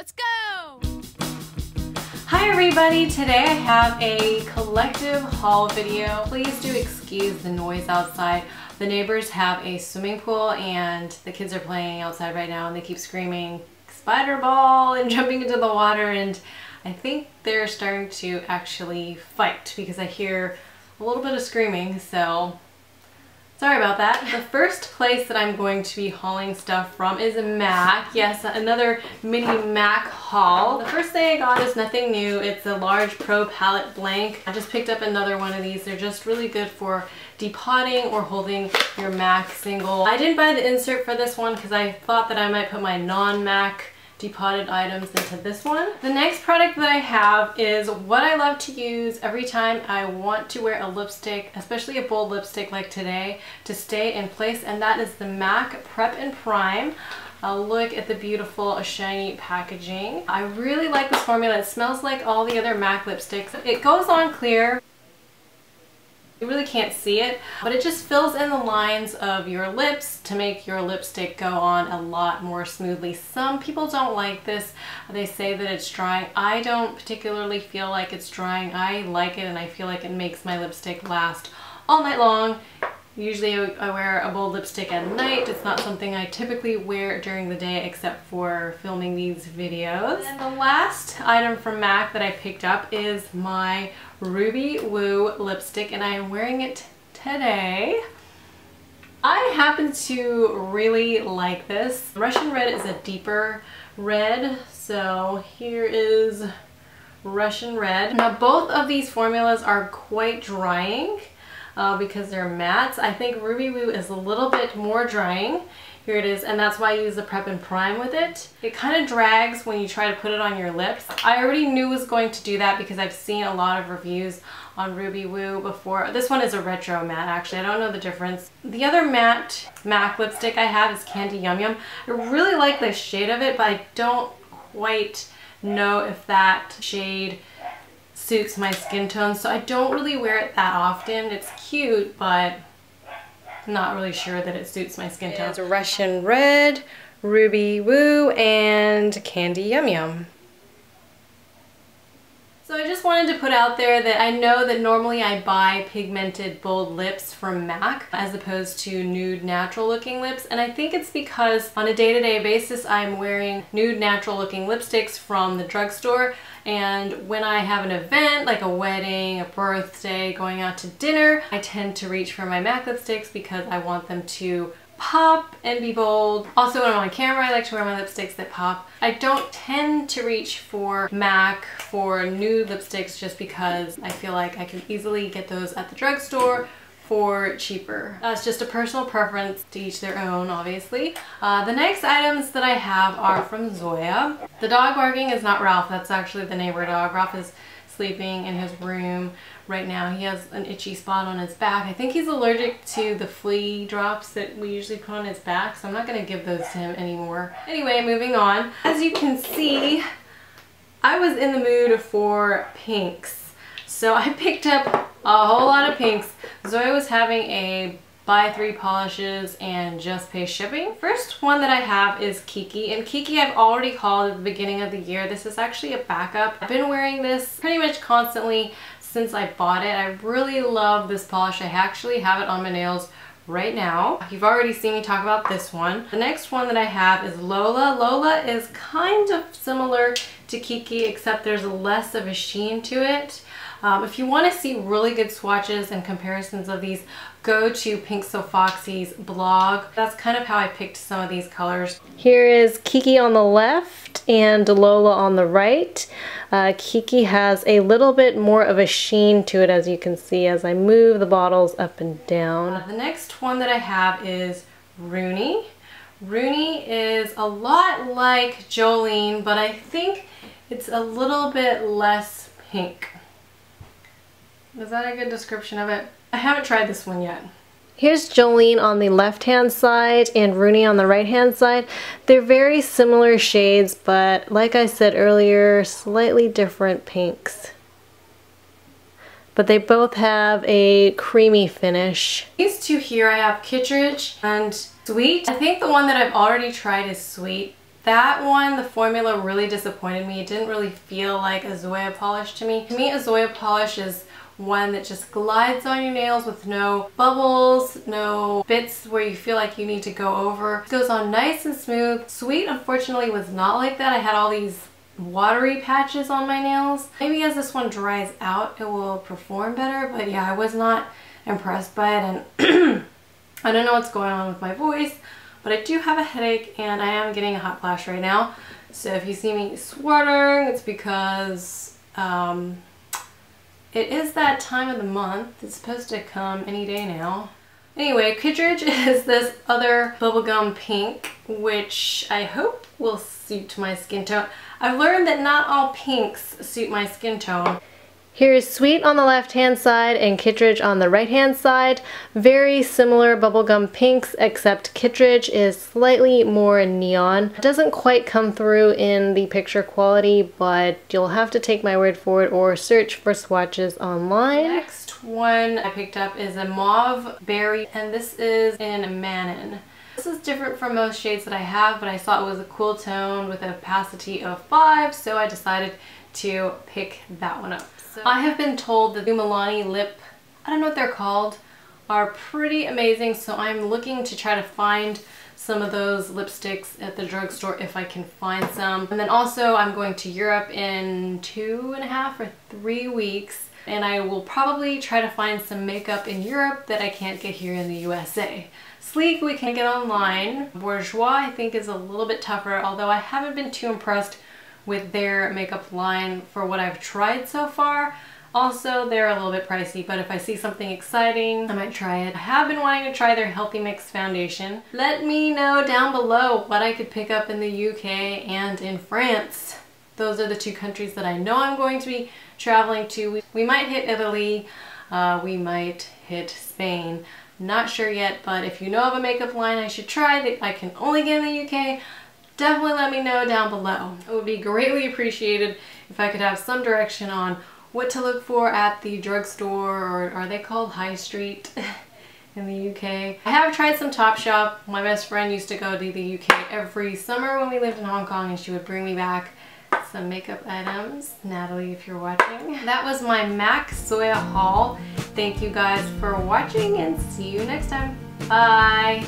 Let's go! Hi everybody, today I have a collective haul video. Please do excuse the noise outside. The neighbors have a swimming pool and the kids are playing outside right now and they keep screaming spider ball and jumping into the water and I think they're starting to actually fight because I hear a little bit of screaming so Sorry about that. The first place that I'm going to be hauling stuff from is a MAC. Yes, another mini MAC haul. The first thing I got is nothing new. It's a large pro palette blank. I just picked up another one of these. They're just really good for depotting or holding your MAC single. I didn't buy the insert for this one because I thought that I might put my non-MAC depotted items into this one. The next product that I have is what I love to use every time I want to wear a lipstick, especially a bold lipstick like today, to stay in place, and that is the MAC Prep and Prime. Uh, look at the beautiful shiny packaging. I really like this formula. It smells like all the other MAC lipsticks. It goes on clear you really can't see it, but it just fills in the lines of your lips to make your lipstick go on a lot more smoothly. Some people don't like this. They say that it's drying. I don't particularly feel like it's drying. I like it and I feel like it makes my lipstick last all night long. Usually I wear a bold lipstick at night. It's not something I typically wear during the day except for filming these videos. And the last item from MAC that I picked up is my Ruby Woo lipstick and I am wearing it today. I happen to really like this. Russian red is a deeper red, so here is Russian red. Now both of these formulas are quite drying uh, because they're mattes. I think Ruby Woo is a little bit more drying. Here it is, and that's why I use the Prep and Prime with it. It kind of drags when you try to put it on your lips. I already knew it was going to do that because I've seen a lot of reviews on Ruby Woo before. This one is a retro matte actually. I don't know the difference. The other matte MAC lipstick I have is Candy Yum Yum. I really like the shade of it, but I don't quite know if that shade suits my skin tone. So I don't really wear it that often. It's cute, but not really sure that it suits my skin tone. It's a Russian Red, Ruby Woo, and Candy Yum Yum. So I just wanted to put out there that I know that normally I buy pigmented bold lips from MAC as opposed to nude natural looking lips. And I think it's because on a day-to-day -day basis I'm wearing nude natural looking lipsticks from the drugstore. And when I have an event like a wedding, a birthday, going out to dinner, I tend to reach for my MAC lipsticks because I want them to pop and be bold. Also when I'm on camera, I like to wear my lipsticks that pop. I don't tend to reach for MAC for nude lipsticks just because I feel like I can easily get those at the drugstore for cheaper. That's just a personal preference to each their own, obviously. Uh, the next items that I have are from Zoya. The dog barking is not Ralph, that's actually the neighbor dog. Ralph is sleeping in his room right now. He has an itchy spot on his back. I think he's allergic to the flea drops that we usually put on his back, so I'm not going to give those to him anymore. Anyway, moving on. As you can see, I was in the mood for pinks. So I picked up a whole lot of pinks. Zoya was having a buy three polishes and just pay shipping. First one that I have is Kiki and Kiki I've already called at the beginning of the year. This is actually a backup. I've been wearing this pretty much constantly since I bought it. I really love this polish. I actually have it on my nails right now. You've already seen me talk about this one. The next one that I have is Lola. Lola is kind of similar to Kiki except there's less of a sheen to it. Um, if you want to see really good swatches and comparisons of these, go to Pink So Foxy's blog. That's kind of how I picked some of these colors. Here is Kiki on the left and Lola on the right. Uh, Kiki has a little bit more of a sheen to it as you can see as I move the bottles up and down. Uh, the next one that I have is Rooney. Rooney is a lot like Jolene, but I think it's a little bit less pink. Is that a good description of it? I haven't tried this one yet. Here's Jolene on the left hand side and Rooney on the right hand side. They're very similar shades but like I said earlier slightly different pinks. But they both have a creamy finish. These two here I have Kitridge and Sweet. I think the one that I've already tried is Sweet that one, the formula really disappointed me. It didn't really feel like a Zoya polish to me. To me, a Zoya polish is one that just glides on your nails with no bubbles, no bits where you feel like you need to go over. It goes on nice and smooth. Sweet, unfortunately, was not like that. I had all these watery patches on my nails. Maybe as this one dries out, it will perform better, but yeah, I was not impressed by it, and I don't know what's going on with my voice, but I do have a headache, and I am getting a hot flash right now. So if you see me sweating, it's because um, it is that time of the month. It's supposed to come any day now. Anyway, Kitridge is this other bubblegum pink, which I hope will suit my skin tone. I've learned that not all pinks suit my skin tone. Here's Sweet on the left hand side and Kitridge on the right hand side. Very similar bubblegum pinks except Kitridge is slightly more neon. It doesn't quite come through in the picture quality but you'll have to take my word for it or search for swatches online. Next one I picked up is a Mauve Berry and this is in Manon. This is different from most shades that I have but I thought it was a cool tone with a opacity of 5 so I decided to pick that one up. So I have been told that the Milani lip, I don't know what they're called, are pretty amazing. So I'm looking to try to find some of those lipsticks at the drugstore if I can find some. And then also I'm going to Europe in two and a half or three weeks and I will probably try to find some makeup in Europe that I can't get here in the USA. Sleek we can get online. Bourjois I think is a little bit tougher although I haven't been too impressed with their makeup line for what I've tried so far. Also, they're a little bit pricey, but if I see something exciting, I might try it. I have been wanting to try their Healthy Mix foundation. Let me know down below what I could pick up in the UK and in France. Those are the two countries that I know I'm going to be traveling to. We might hit Italy, uh, we might hit Spain. Not sure yet, but if you know of a makeup line I should try that I can only get in the UK, definitely let me know down below. It would be greatly appreciated if I could have some direction on what to look for at the drugstore or are they called high street in the UK. I have tried some Topshop. My best friend used to go to the UK every summer when we lived in Hong Kong and she would bring me back some makeup items. Natalie, if you're watching. That was my MAC Zoya haul. Thank you guys for watching and see you next time. Bye!